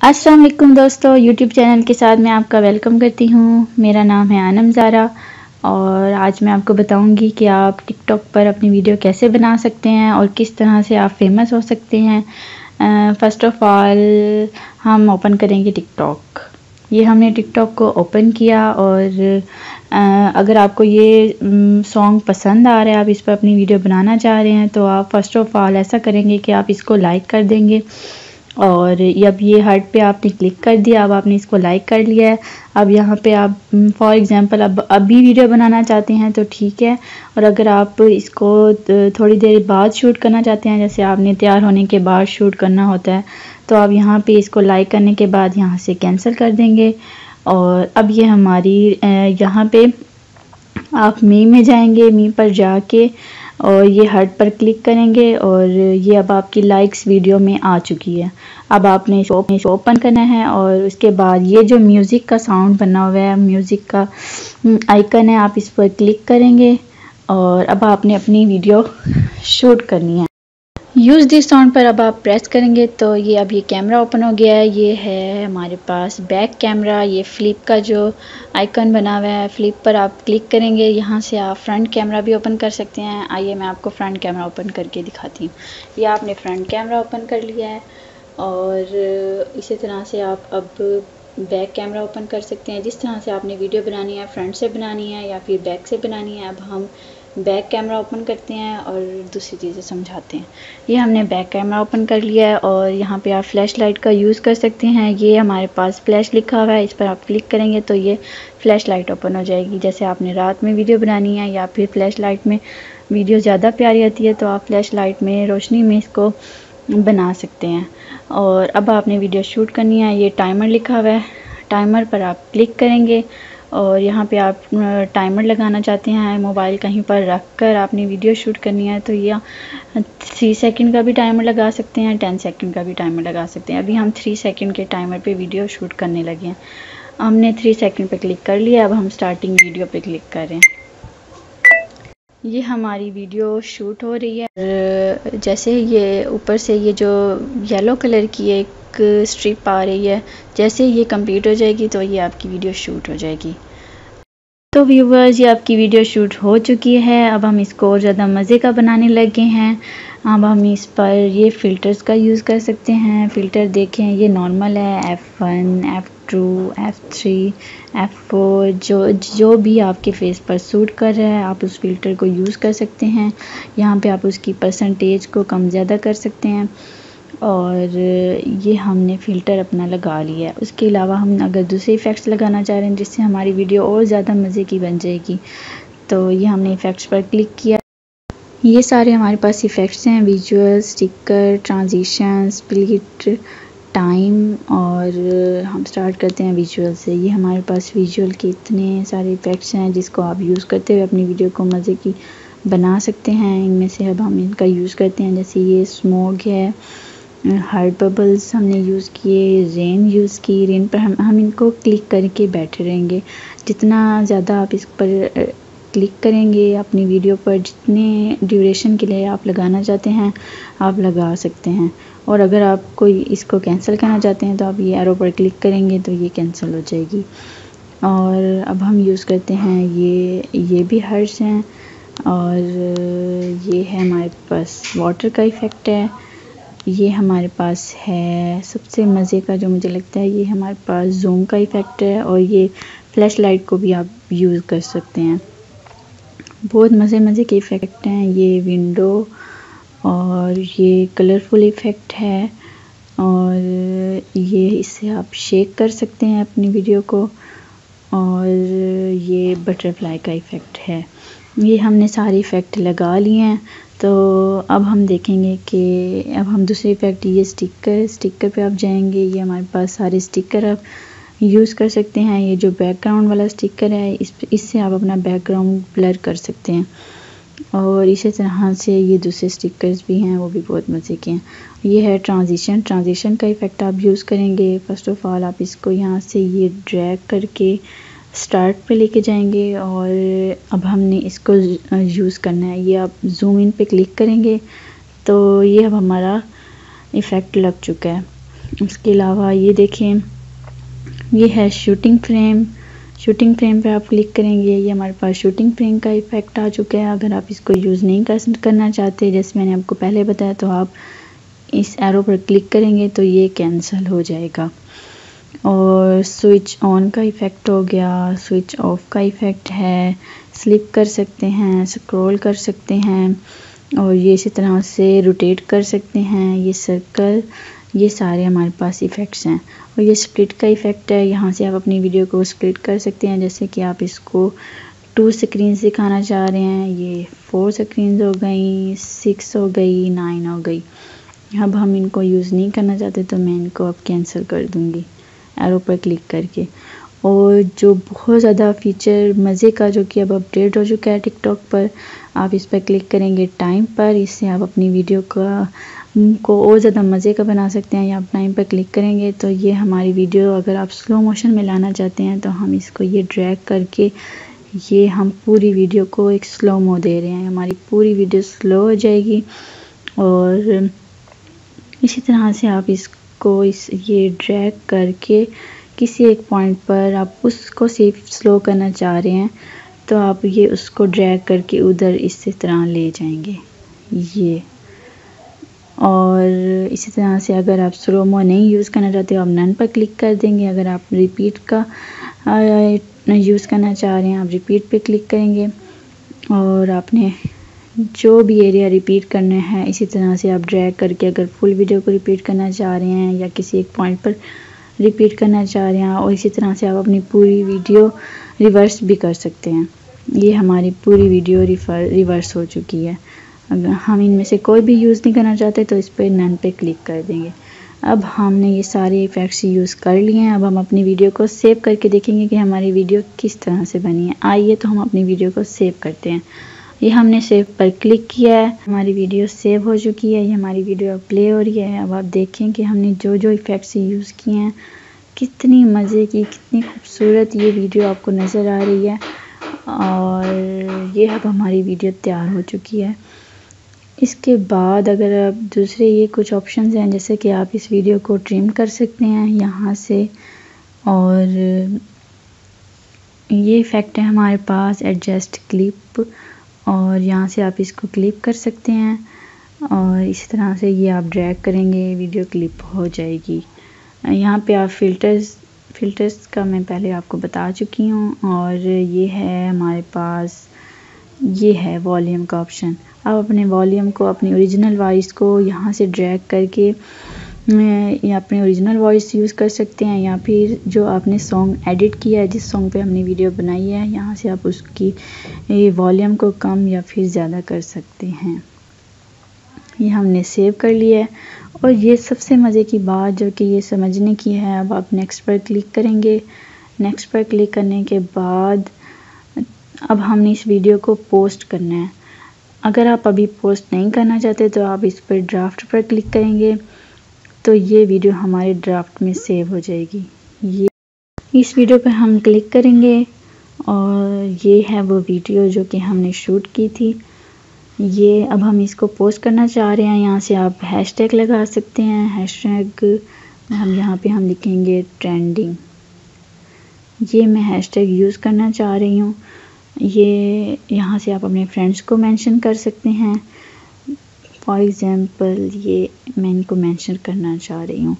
अस्सलाम वालेकुम दोस्तों यूट्यूब चैनल के साथ मैं आपका वेलकम करती हूँ। मेरा नाम है आनम ज़ारा और आज मैं आपको बताऊँगी कि आप टिकटॉक पर अपनी वीडियो कैसे बना सकते हैं और किस तरह से आप फ़ेमस हो सकते हैं। फ़र्स्ट ऑफ़ ऑल हम ओपन करेंगे टिकटॉक ये हमने टिकटॉक को ओपन किया और अगर आपको ये सॉन्ग पसंद आ रहा है, आप इस पर अपनी वीडियो बनाना चाह रहे हैं तो आप फ़र्स्ट ऑफ़ ऑल ऐसा करेंगे कि आप इसको लाइक कर देंगे। और अब ये हार्ट पे आपने क्लिक कर दिया, अब आपने इसको लाइक कर लिया है। अब यहाँ पे आप फॉर एग्जांपल अब, अभी वीडियो बनाना चाहते हैं तो ठीक है। और अगर आप इसको थोड़ी देर बाद शूट करना चाहते हैं, जैसे आपने तैयार होने के बाद शूट करना होता है तो आप यहाँ पे इसको लाइक करने के बाद यहाँ से कैंसिल कर देंगे। और अब ये हमारी यहाँ पे आप मी में जाएँगे मी पर जाके और ये हर्ट पर क्लिक करेंगे और ये अब आपकी लाइक्स वीडियो में आ चुकी है। अब आपने शॉप ओपन करना है और उसके बाद ये जो म्यूज़िक का साउंड बना हुआ है म्यूज़िक का आइकन हम्म, है आप इस पर क्लिक करेंगे और अब आपने अपनी वीडियो शूट करनी है। यूज़ दिस साउंड पर अब आप प्रेस करेंगे तो ये अब ये कैमरा ओपन हो गया है, ये है हमारे पास बैक कैमरा ये फ्लिप का जो आइकन बना हुआ है फ्लिप पर आप क्लिक करेंगे, यहाँ से आप फ्रंट कैमरा भी ओपन कर सकते हैं। आइए मैं आपको फ्रंट कैमरा ओपन करके दिखाती हूँ। ये आपने फ्रंट कैमरा ओपन कर लिया है और इसी तरह से आप अब बैक कैमरा ओपन कर सकते हैं। जिस तरह से आपने वीडियो बनानी है फ्रंट से बनानी है या फिर बैक से बनानी है, अब हम बैक कैमरा ओपन करते हैं और दूसरी चीज़ें समझाते हैं। ये हमने बैक कैमरा ओपन कर लिया है और यहाँ पे आप फ्लैश लाइट का यूज़ कर सकते हैं। ये हमारे पास फ्लैश लिखा हुआ है, इस पर आप क्लिक करेंगे तो ये फ्लैश लाइट ओपन हो जाएगी। जैसे आपने रात में वीडियो बनानी है या फिर फ्लैश लाइट में वीडियो ज़्यादा प्यारी आती है तो आप फ्लैश लाइट में रोशनी में इसको बना सकते हैं। और अब आपने वीडियो शूट करनी है, ये टाइमर लिखा हुआ है। टाइमर पर आप क्लिक करेंगे और यहाँ पे आप टाइमर लगाना चाहते हैं, मोबाइल कहीं पर रख कर आपने वीडियो शूट करनी है तो या थ्री सेकंड का भी टाइमर लगा सकते हैं, टेन सेकंड का भी टाइमर लगा सकते हैं। अभी हम थ्री सेकंड के टाइमर पे वीडियो शूट करने लगे हैं। हमने थ्री सेकंड पे क्लिक कर लिया, अब हम स्टार्टिंग वीडियो पे क्लिक कर ये हमारी वीडियो शूट हो रही है। जैसे ये ऊपर से ये जो येलो कलर की एक स्ट्रिप आ रही है, जैसे ये कंप्लीट हो जाएगी तो ये आपकी वीडियो शूट हो जाएगी। तो व्यूवर्स ये आपकी वीडियो शूट हो चुकी है। अब हम इसको और ज़्यादा मज़े का बनाने लगे हैं। अब हम इस पर ये फ़िल्टर्स का यूज़ कर सकते हैं। फ़िल्टर देखें, ये नॉर्मल है F one F two F three F four जो जो भी आपके फेस पर सूट कर रहा है, आप उस फ़िल्टर को यूज़ कर सकते हैं। यहाँ पे आप उसकी परसेंटेज को कम ज़्यादा कर सकते हैं। और ये हमने फ़िल्टर अपना लगा लिया है। उसके अलावा हम अगर दूसरे इफ़ेक्ट्स लगाना चाह रहे हैं, जिससे हमारी वीडियो और ज़्यादा मज़े की बन जाएगी तो ये हमने इफ़ेक्ट्स पर क्लिक किया। ये सारे हमारे पास इफ़ेक्ट्स हैं visual sticker transition split time और हम स्टार्ट करते हैं विजुअल से। ये हमारे पास विजुअल के इतने सारे इफ़ेक्ट्स हैं जिसको आप यूज़ करते हुए अपनी वीडियो को मज़े की बना सकते हैं। इनमें से अब हम इनका यूज़ करते हैं। जैसे ये स्मोक है हार्ट बबल्स हमने यूज़ किए रेन यूज़ की। रेन पर हम हम इनको क्लिक करके बैठे रहेंगे। जितना ज़्यादा आप इस पर क्लिक करेंगे अपनी वीडियो पर, जितने ड्यूरेशन के लिए आप लगाना चाहते हैं, आप लगा सकते हैं। और अगर आप कोई इसको कैंसिल करना चाहते हैं तो आप ये एरो पर क्लिक करेंगे तो ये कैंसिल हो जाएगी। और अब हम यूज़ करते हैं ये ये भी हर्ष हैं और ये है हमारे पास वाटर का इफ़ेक्ट है। ये हमारे पास है सबसे मज़े का जो मुझे लगता है, ये हमारे पास जूम का इफ़ेक्ट है और ये फ्लैश लाइट को भी आप यूज़ कर सकते हैं। बहुत मज़े मज़े के इफ़ेक्ट हैं, ये विंडो और ये कलरफुल इफ़ेक्ट है और ये इससे आप शेक कर सकते हैं अपनी वीडियो को और ये बटरफ्लाई का इफ़ेक्ट है। ये हमने सारे इफ़ेक्ट लगा लिए हैं। तो अब हम देखेंगे कि अब हम दूसरे इफ़ेक्ट ये स्टिकर स्टिकर पे आप जाएँगे, ये हमारे पास सारे स्टिकर आप यूज़ कर सकते हैं। ये जो बैकग्राउंड वाला स्टिकर है, इस, इससे आप अपना बैकग्राउंड ब्लर कर सकते हैं। और इसी तरह से ये दूसरे स्टिकर्स भी हैं, वो भी बहुत मज़े के हैं। ये है ट्रांजिशन ट्रांजिशन का इफ़ेक्ट आप यूज़ करेंगे फ़र्स्ट ऑफ़ ऑल आप इसको यहाँ से ये ड्रैग करके स्टार्ट पे लेके जाएँगे और अब हमने इसको यूज़ करना है। ये आप जूम इन पे क्लिक करेंगे तो ये अब हमारा इफ़ेक्ट लग चुका है। उसके अलावा ये देखें, ये है शूटिंग फ्रेम शूटिंग फ्रेम पे आप क्लिक करेंगे, ये हमारे पास शूटिंग फ्रेम का इफ़ेक्ट आ चुका है। अगर आप इसको यूज़ नहीं कर, करना चाहते, जैसे मैंने आपको पहले बताया तो आप इस एरो पर क्लिक करेंगे तो ये कैंसिल हो जाएगा। और स्विच ऑन का इफ़ेक्ट हो गया स्विच ऑफ़ का इफ़ेक्ट है। स्लिप कर सकते हैं स्क्रॉल कर सकते हैं, और ये इसी तरह से रोटेट कर सकते हैं। ये सर्कल ये सारे हमारे पास इफ़ेक्ट्स हैं। और ये स्प्लिट का इफ़ेक्ट है। यहाँ से आप अपनी वीडियो को स्प्लिट कर सकते हैं। जैसे कि आप इसको टू स्क्रीन दिखाना चाह रहे हैं। ये फोर स्क्रीन हो गई सिक्स हो गई नाइन हो गई। अब हम इनको यूज़ नहीं करना चाहते तो मैं इनको अब कैंसिल कर दूँगी। एरो पर क्लिक करके। और जो बहुत ज़्यादा फीचर मज़े का, जो कि अब अपडेट हो चुका है टिकटॉक पर, आप इस पर क्लिक करेंगे टाइम पर। इससे आप अपनी वीडियो का को और ज़्यादा मज़े का बना सकते हैं या आप टाइम पर क्लिक करेंगे तो ये हमारी वीडियो अगर आप स्लो मोशन में लाना चाहते हैं तो हम इसको ये ड्रैग करके ये हम पूरी वीडियो को एक स्लो मो दे रहे हैं। हमारी पूरी वीडियो स्लो हो जाएगी और इसी तरह से आप इसको इस, ये ड्रैग करके किसी एक पॉइंट पर आप उसको सिर्फ़ स्लो करना चाह रहे हैं तो आप ये उसको ड्रैग करके उधर इसी तरह ले जाएँगे। ये। और इसी तरह से अगर आप स्लोमो नहीं यूज़ करना चाहते हो, आप नन पर क्लिक कर देंगे। अगर आप रिपीट का यूज़ करना चाह रहे हैं, आप रिपीट पे क्लिक करेंगे। और आपने जो भी एरिया रिपीट करना है, इसी तरह से आप ड्रैग करके अगर फुल वीडियो को रिपीट करना चाह रहे हैं या किसी एक पॉइंट पर रिपीट करना चाह रहे हैं, और इसी तरह से आप अपनी पूरी वीडियो रिवर्स भी कर सकते हैं। ये हमारी पूरी वीडियो रिवर्स हो चुकी है। अगर हम इनमें से कोई भी यूज़ नहीं करना चाहते तो इस पर नन पे क्लिक कर देंगे। अब हमने ये सारे इफ़ेक्ट्स यूज़ कर लिए हैं। अब हम अपनी वीडियो को सेव करके देखेंगे कि हमारी वीडियो किस तरह से बनी है। आइए तो हम अपनी वीडियो को सेव करते हैं। ये हमने सेव पर क्लिक किया है। हमारी वीडियो सेव हो चुकी है। ये हमारी वीडियो अब प्ले हो रही है। अब आप देखें कि हमने जो जो इफ़ेक्ट्स यूज़ किए हैं, कितनी मज़े की, कितनी खूबसूरत ये वीडियो आपको नज़र आ रही है। और ये अब हमारी वीडियो तैयार हो चुकी है। इसके बाद अगर आप दूसरे ये कुछ ऑप्शन हैं, जैसे कि आप इस वीडियो को ट्रिम कर सकते हैं यहाँ से, और ये इफ़ेक्ट है हमारे पास एडजस्ट क्लिप और यहाँ से आप इसको क्लिप कर सकते हैं, और इस तरह से ये आप ड्रैग करेंगे वीडियो क्लिप हो जाएगी। यहाँ पे आप फ़िल्टर्स फ़िल्टर्स का मैं पहले आपको बता चुकी हूँ, और ये है हमारे पास ये है वॉल्यूम का ऑप्शन आप अपने वॉल्यूम को, अपनी ओरिजिनल वॉइस को यहाँ से ड्रैग करके या अपने ओरिजिनल वॉइस यूज़ कर सकते हैं, या फिर जो आपने सॉन्ग एडिट किया है, जिस सॉन्ग पे हमने वीडियो बनाई है, यहाँ से आप उसकी वॉल्यूम को कम या फिर ज़्यादा कर सकते हैं. ये हमने सेव कर लिया है. और ये सबसे मज़े की बात, जो कि ये समझने की है, अब आप नेक्स्ट पर क्लिक करेंगे. नेक्स्ट पर क्लिक करने के बाद अब हमने इस वीडियो को पोस्ट करना है। अगर आप अभी पोस्ट नहीं करना चाहते तो आप इस पर ड्राफ्ट पर क्लिक करेंगे तो ये वीडियो हमारे ड्राफ्ट में सेव हो जाएगी। ये इस वीडियो पर हम क्लिक करेंगे, और ये है वो वीडियो जो कि हमने शूट की थी। ये अब हम इसको पोस्ट करना चाह रहे हैं। यहाँ से आप हैशटैग लगा सकते हैं। हैशटैग हम यहाँ पे हम लिखेंगे ट्रेंडिंग ये मैं हैशटैग यूज़ करना चाह रही हूँ। ये यहाँ से आप अपने फ्रेंड्स को मेंशन कर सकते हैं। फॉर एग्ज़ाम्पल ये मैं इनको मेंशन करना चाह रही हूँ।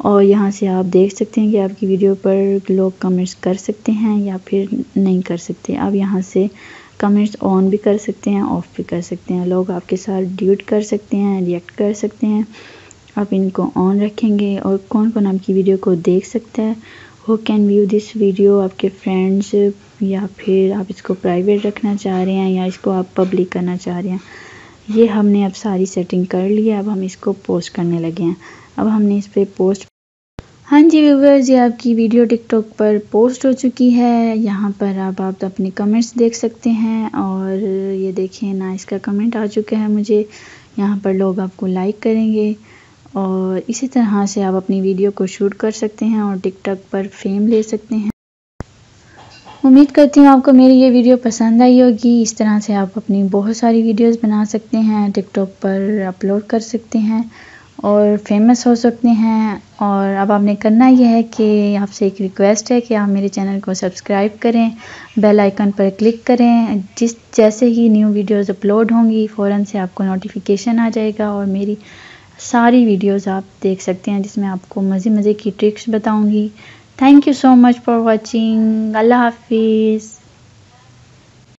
और यहाँ से आप देख सकते हैं कि आपकी वीडियो पर लोग कमेंट्स कर सकते हैं या फिर नहीं कर सकते। आप यहाँ से कमेंट्स ऑन भी कर सकते हैं ऑफ़ भी कर सकते हैं। लोग आपके साथ ड्यूट कर सकते हैं रिएक्ट कर सकते हैं। आप इनको ऑन रखेंगे और कौन कौन आपकी वीडियो को देख सकता है। Who can view this video आपके फ्रेंड्स या फिर आप इसको प्राइवेट रखना चाह रहे हैं या इसको आप पब्लिक करना चाह रहे हैं? ये हमने अब सारी सेटिंग कर ली है, अब हम इसको पोस्ट करने लगे हैं। अब हमने इस पर पोस्ट हाँ जी व्यूवर्स ये आपकी वीडियो टिकटॉक पर पोस्ट हो चुकी है। यहाँ पर आप आप तो अपने कमेंट्स देख सकते हैं और ये देखें ना इसका कमेंट आ चुका है मुझे। यहाँ पर लोग आपको लाइक करेंगे। और इसी तरह से आप अपनी वीडियो को शूट कर सकते हैं और टिकटॉक पर फेम ले सकते हैं। उम्मीद करती हूँ आपको मेरी ये वीडियो पसंद आई होगी। इस तरह से आप अपनी बहुत सारी वीडियोस बना सकते हैं, टिकटॉक पर अपलोड कर सकते हैं और फ़ेमस हो सकते हैं। और अब आपने करना यह है कि आपसे एक रिक्वेस्ट है कि आप मेरे चैनल को सब्सक्राइब करें, बेल आइकन पर क्लिक करें। जिस, जैसे ही न्यू वीडियोस अपलोड होंगी फ़ौर से आपको नोटिफिकेशन आ जाएगा और मेरी सारी वीडियोस आप देख सकते हैं जिसमें आपको मज़े मज़े की ट्रिक्स बताऊँगी. Thank you so much for watching अल्लाह हाफिज़